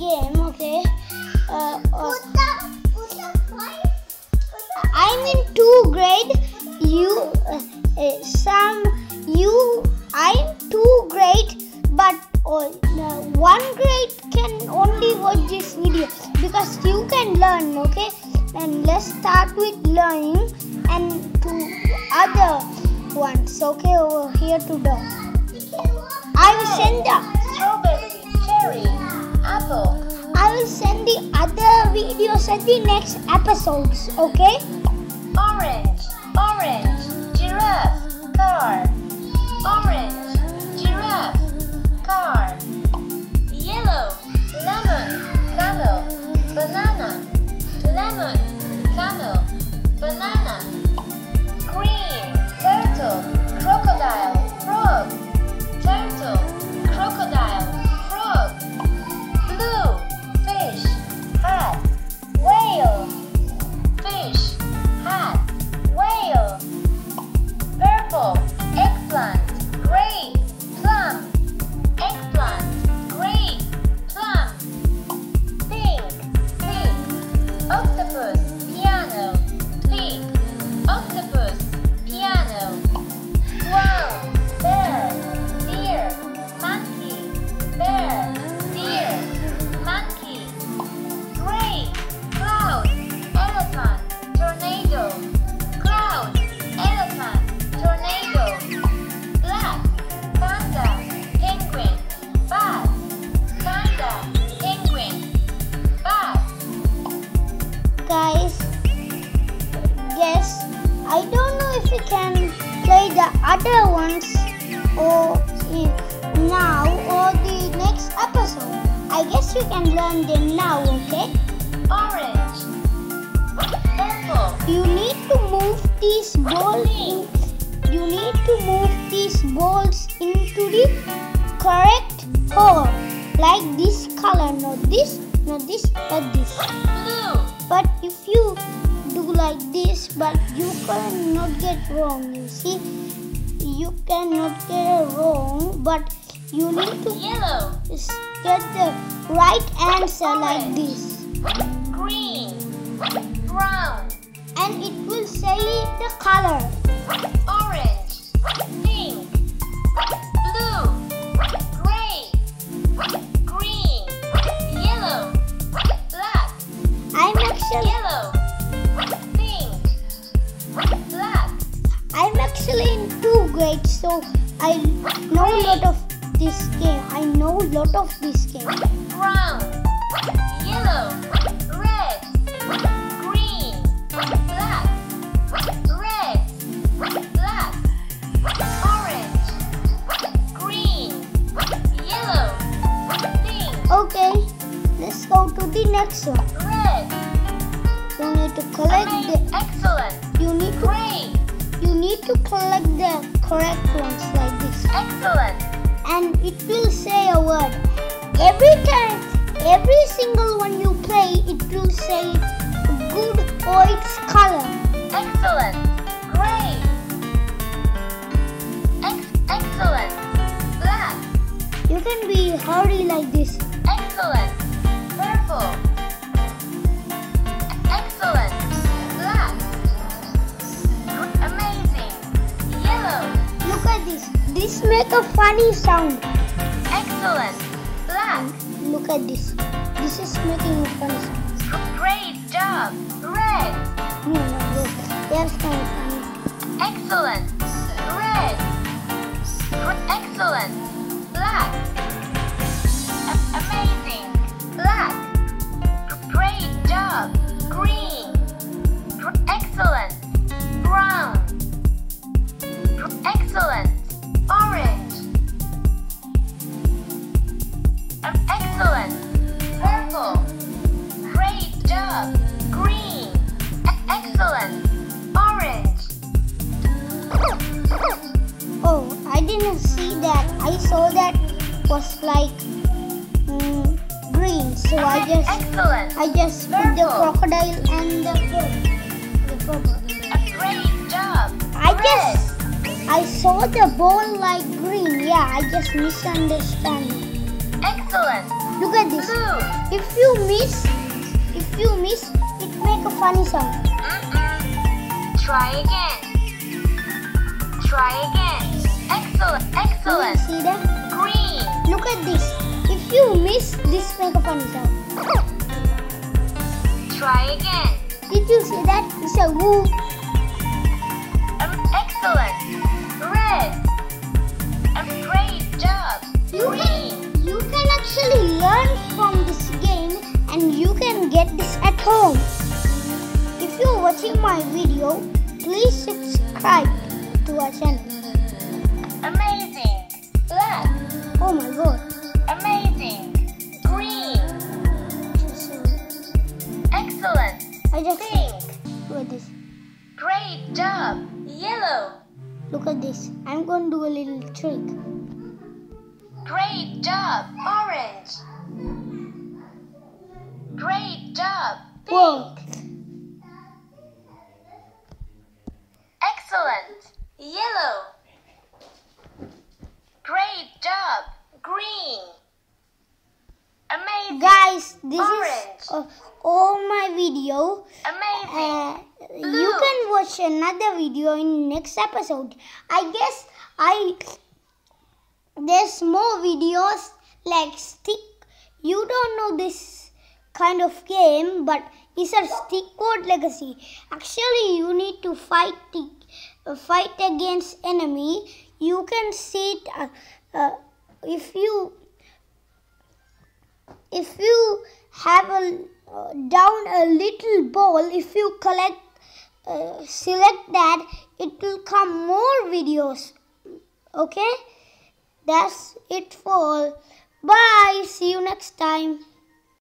game, okay? Uh, uh, I'm in two grade. You, uh, uh, some, you, I'm two grade, but uh, uh, one grade can only watch this video because you can learn, okay? And let's start with learning and to other ones, okay? Over here to the. I will send the. strawberry, cherry, I will send the other videos at the next episodes, okay? orange, other ones or now or the next episode. I guess you can learn them now, okay? Orange, purple, You need to move these balls in, you need to move these balls into the correct hole. Like this color, not this, not this, but this. blue, But if you do like this, but you cannot get wrong, you see, you cannot get it wrong, but you need to yellow, get the right answer like this. green, brown, And it will say the color. orange, grades, so I know a lot of this game. I know a lot of this game. brown, yellow, red, green, black, red, black, orange, green, yellow, pink, Okay, let's go to the next one. red, You need to collect the excellent, you need to great, you need to collect the correct ones like this. excellent, And it will say a word. Every time every single one you play it will say good or its color. excellent, great, Ex- excellent, black, You can be hurry like this. excellent, purple, this. This make a funny sound. excellent, black, Look at this. This is making a funny sound. great job, red, No, no, look. That's kind of funny. excellent, I saw that was like mm, green. So I just Excellent. I just put the crocodile and the, the purple. A great job. I Red. just I saw the ball like green. Yeah, I just misunderstand. Excellent. Look at this. Blue. If you miss, if you miss, it make a funny sound. Mm-mm. Try again. Try again. Excellent. Can you see that? Green. Look at this. If you miss, this make a funny sound. Try again. Did you see that? It's a woo. Um, excellent. Red. Um, great job. You Green. can, you can actually learn from this game and you can get this at home. If you're watching my video, please subscribe to our channel. I just Pink. look at this. Great job. Yellow. Look at this. I'm going to do a little trick. Great job. Orange. Great job. Pink. Whoa. Excellent. Yellow. Great job. Green. Guys, this Orange. is uh, all my video. Amazing. Uh, you can watch another video in next episode. I guess I there's more videos like stick. You don't know this kind of game, but it's a stick code legacy. Actually, you need to fight uh, fight against enemy. You can see it uh, uh, if you if you have a uh, down a little ball if you collect uh, select that it will come more videos. Okay? That's it for all bye. See you next time